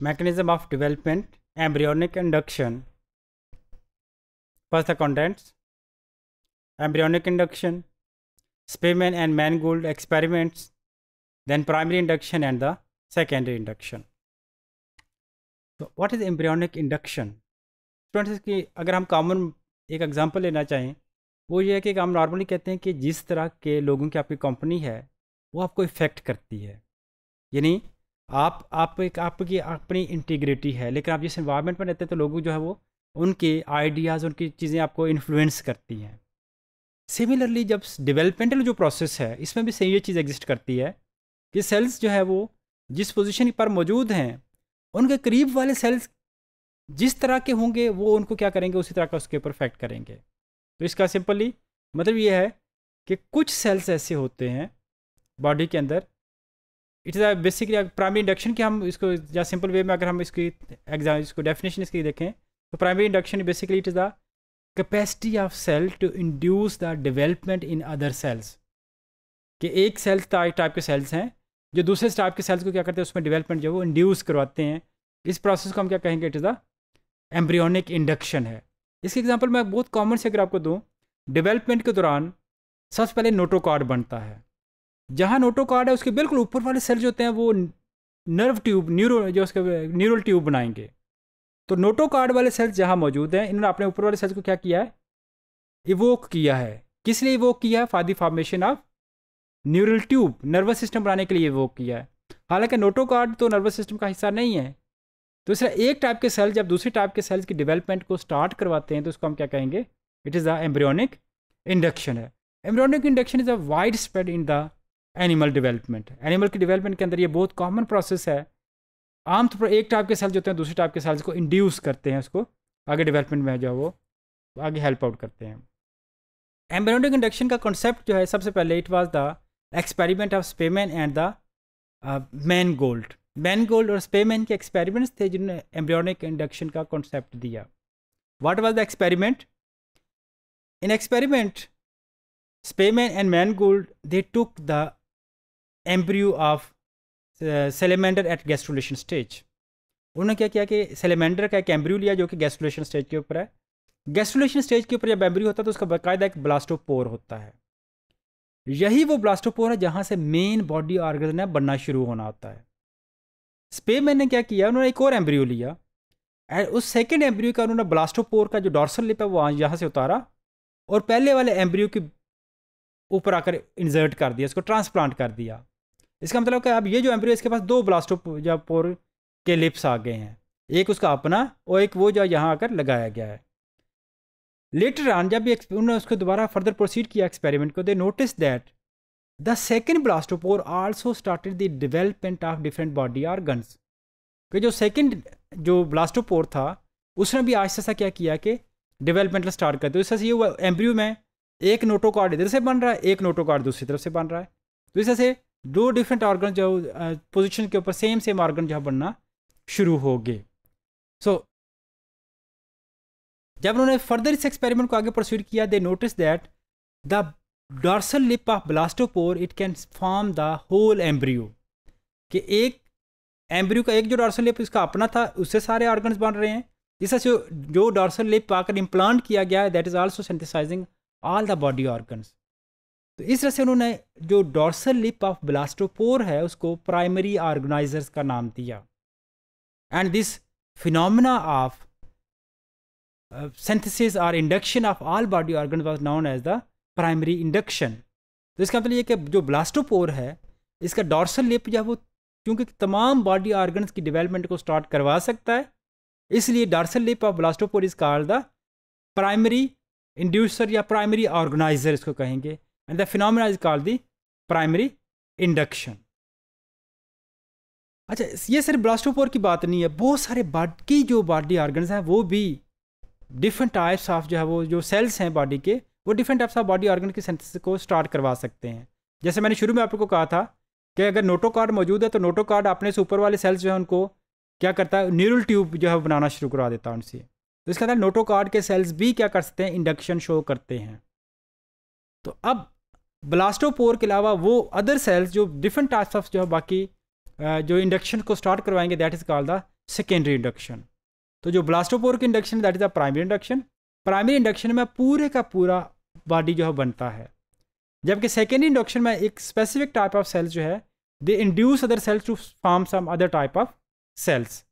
mechanism of development embryonic induction first the contents embryonic induction Spearman and Mangold experiments then primary induction and the secondary induction so what is embryonic induction students की अगर हम common एक example लेना चाहें वो ये है कि हम नॉर्मली कहते हैं कि जिस तरह के लोगों की आपकी कंपनी है वो आपको इफ़ेक्ट करती है यानी आप आप एक, आपकी, अपनी इंटीग्रिटी है। लेकिन आप जिस इन्वायरमेंट में रहते हैं तो लोग जो है वो, उनके आइडियाज़ उनकी चीज़ें आपको इन्फ्लुएंस करती हैं। सिमिलरली जब डेवलपमेंटल जो प्रोसेस है, इसमें भी सही ये चीज़ एग्जिस्ट करती है कि सेल्स जो है वो, जिस पोजीशन पर मौजूद हैं, उनके करीब वाले सेल्स जिस तरह के होंगे, वो उनको क्या करेंगे? उसी तरह का उसके ऊपर इफ़ेक्ट करेंगे। तो इसका सिंपली मतलब ये है कि कुछ सेल्स ऐसे होते हैं बॉडी के अंदर it is basically primary induction की हम इसको, या सिंपल वे में अगर हम इसकी एग्ज़ाम इसको डेफिनेशन इसकी देखें तो primary induction basically it is the capacity of cell to induce the development in other cells कि एक सेल टाइप के सेल्स हैं, जो दूसरे टाइप के सेल्स को क्या करते हैं, उसमें डेवलपमेंट जो वो इंड्यूस करवाते हैं। इस प्रोसेस को हम क्या कहेंगे it is the embryonic induction है। इसके एग्ज़ाम्पल मैं बहुत कॉमन से अगर आपको दूँ डेवलपमेंट के दौरान सबसे पहले नोटोकॉर्ड बनता है। जहाँ नोटोकॉर्ड है, उसके बिल्कुल ऊपर वाले सेल जो होते हैं, वो नर्व ट्यूब न्यूरो जो उसके न्यूरल ट्यूब बनाएँगे। तो नोटोकॉर्ड वाले सेल्स जहाँ मौजूद हैं, इन्होंने अपने ऊपर वाले सेल्स को क्या किया है? इवोक किया है। किस लिए इवोक किया है? For the formation of neural tube nervous system बनाने के लिए इवोक किया है। हालाँकि नोटोकॉर्ड तो नर्वस सिस्टम का हिस्सा नहीं है। तो इसलिए एक टाइप के सेल जब दूसरी टाइप के सेल्स की डेवलपमेंट को स्टार्ट करवाते हैं तो उसको हम क्या कहेंगे? It is the embryonic induction है। Embryonic induction is a wide spread in the animal development animal की डेवलपमेंट के अंदर ये बहुत कॉमन प्रोसेस है। आमतौर पर एक टाइप के सेल्स होते हैं, दूसरे टाइप के सेल्स को इंड्यूस करते हैं उसको। आगे डेवलपमेंट में जो वो। आगे हेल्प आउट करते हैं। एम्ब्रियोनिक इंडक्शन का कॉन्सेप्ट जो है, सबसे पहले it was the experiment of Spemann and the Mangold Mangold और स्पेमैन के एक्सपेरिमेंट्स थे जिन्होंने एम्ब्रियोनिक इंडक्शन का कॉन्सेप्ट दिया। What was the experiment in experiment Spemann and Mangold they took the embryo of salamander at gastrulation stage उन्होंने क्या किया कि सेलेमेंडर का एक एम्ब्रियो लिया जो कि गैस्ट्रोलेशन स्टेज के ऊपर है। गैस्ट्रोलेशन स्टेज के ऊपर जब एम्ब्रियो होता है तो उसका बाकायदा एक ब्लास्टोपोर होता है। यही वो ब्लास्टोपोर है जहाँ से मेन बॉडी ऑर्गन बनना शुरू होना होता है। स्पे मैन ने क्या किया? उन्होंने एक और एम्ब्रियो लिया। एंड उस सेकेंड एम्ब्रियो का उन्होंने ब्लास्टोपोर का जो डॉर्सल लिप है वो यहाँ से उतारा और पहले वाले एम्ब्रियो के ऊपर आकर इंजर्ट कर दिया, उसको ट्रांसप्लांट कर दिया। इसका मतलब क्या अब ये जो एम्ब्रियो इसके पास दो ब्लास्टोपोर के लिप्स आ गए हैं। एक उसका अपना और एक वो जो यहाँ आकर लगाया गया है। लेटर ऑन जब उन्होंने उसको दोबारा फर्दर प्रोसीड किया एक्सपेरिमेंट को they notice that the second blastopore also started the development of different body organs कि जो सेकेंड जो ब्लास्टोपोर था, उसने भी आहिस्ता सा क्या किया कि डेवलपमेंट स्टार्ट कर दिया। इस ये एम्ब्रियो में एक नोटो कार्ड इधर से बन रहा है, एक नोटो कार्ड दूसरी तरफ़ से बन रहा है। तो इस तरह से दो डिफरेंट ऑर्गन जो पोजीशन के ऊपर सेम सेम ऑर्गन जो है बनना शुरू हो गए सो so, जब उन्होंने फर्दर इस एक्सपेरिमेंट को आगे प्रोसीड किया they notice that the dorsal lip of blastopore it can form the whole embryo कि एक एम्ब्रियो का एक जो डॉर्सल लिप इसका अपना था उससे सारे ऑर्गन्स बन रहे हैं। इस से जो डॉर्सल लिप आकर इम्प्लांट किया गया है that is also synthesising all the body organs तो इस तरह से उन्होंने जो डॉर्सल लिप ऑफ़ ब्लास्टोपोर है, उसको प्राइमरी ऑर्गेनाइजर्स का नाम दिया। And this phenomena of synthesis और induction of all body organ was known as the primary induction तो इसका मतलब ये कि जो ब्लास्टोपोर है, इसका डॉर्सल लिप जो वो, क्योंकि तमाम बॉडी ऑर्गन्स की डेवलपमेंट को स्टार्ट करवा सकता है, इसलिए dorsal lip of blastopore is called the primary inducer या प्राइमरी ऑर्गेनाइजर इसको कहेंगे। And the phenomena is called the primary induction अच्छा ये सिर्फ़ ब्लास्टोपोर की बात नहीं है। बहुत सारे बाकी जो बॉडी ऑर्गन्स हैं, वो भी डिफरेंट टाइप्स ऑफ़ जो है वो, जो सेल्स हैं बॉडी के, वो different types of body organ की सेंथिस को स्टार्ट करवा सकते हैं। जैसे मैंने शुरू में आपको कहा था कि अगर नोटो कार्ड मौजूद है तो नोटो कार्ड अपने से ऊपर वाले सेल्स जो है, उनको क्या करता है? न्यूरल ट्यूब जो है बनाना शुरू करवा देता है उनसे। तो इसका मतलब नोटो कार्ड के सेल्स भी क्या कर सकते हैं? इंडक्शन शो करते हैं। तो अब ब्लास्टोपोर के अलावा वो अदर सेल्स जो डिफरेंट टाइप्स ऑफ़ जो बाकी जो इंडक्शन को स्टार्ट करवाएँगे that is called the secondary induction तो जो ब्लास्टोपोर की induction that is the primary induction primary induction में पूरे का पूरा बॉडी जो है बनता है। जबकि सेकेंडरी इंडक्शन में एक स्पेसिफिक टाइप ऑफ़ सेल्स जो है they induce other cells to form some other type of cells